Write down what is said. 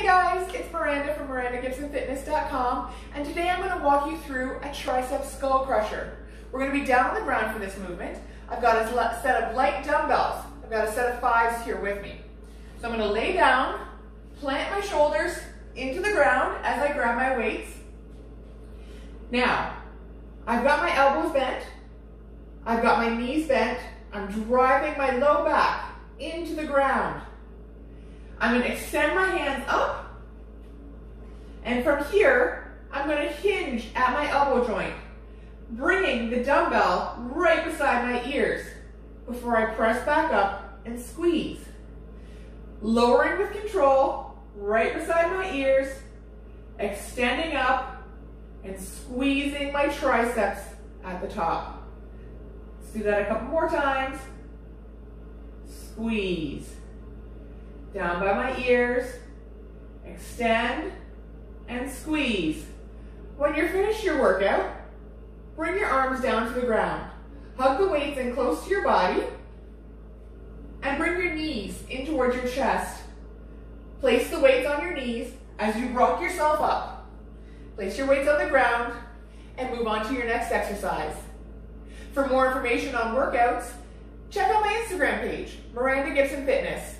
Hey guys, it's Miranda from MirandaGibsonFitness.com and today I'm going to walk you through a tricep skull crusher. We're going to be down on the ground for this movement. I've got a set of light dumbbells. I've got a set of fives here with me. So I'm going to lay down, plant my shoulders into the ground as I grab my weights. Now, I've got my elbows bent, I've got my knees bent, I'm driving my low back into the ground. I'm going to extend my hands up. And from here, I'm going to hinge at my elbow joint, bringing the dumbbell right beside my ears before I press back up and squeeze. Lowering with control, right beside my ears, extending up and squeezing my triceps at the top. Let's do that a couple more times. Squeeze down by my ears, extend, and squeeze. When you're finished your workout, bring your arms down to the ground. Hug the weights in close to your body, and bring your knees in towards your chest. Place the weights on your knees as you rock yourself up. Place your weights on the ground, and move on to your next exercise. For more information on workouts, check out my Instagram page, Miranda Gibson Fitness.